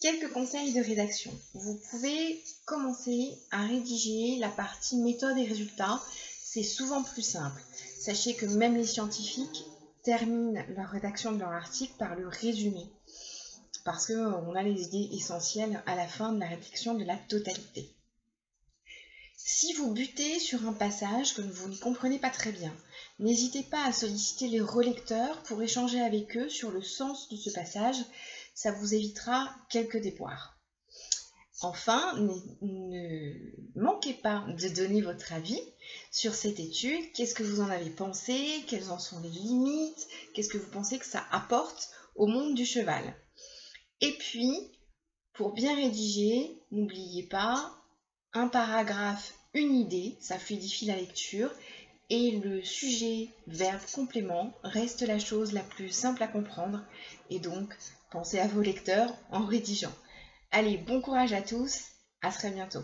Quelques conseils de rédaction. Vous pouvez commencer à rédiger la partie méthode et résultats. C'est souvent plus simple. Sachez que même les scientifiques terminent leur rédaction de leur article par le résumé. Parce qu'on a les idées essentielles à la fin de la rédaction de la totalité. Si vous butez sur un passage que vous ne comprenez pas très bien, n'hésitez pas à solliciter les relecteurs pour échanger avec eux sur le sens de ce passage ça vous évitera quelques déboires. Enfin, ne, manquez pas de donner votre avis sur cette étude. Qu'est-ce que vous en avez pensé? Quelles en sont les limites? Qu'est-ce que vous pensez que ça apporte au monde du cheval? Et puis, pour bien rédiger, n'oubliez pas un paragraphe, une idée, ça fluidifie la lecture. Et le sujet, verbe, complément reste la chose la plus simple à comprendre et donc Pensez à vos lecteurs en rédigeant. Allez, bon courage à tous, à très bientôt.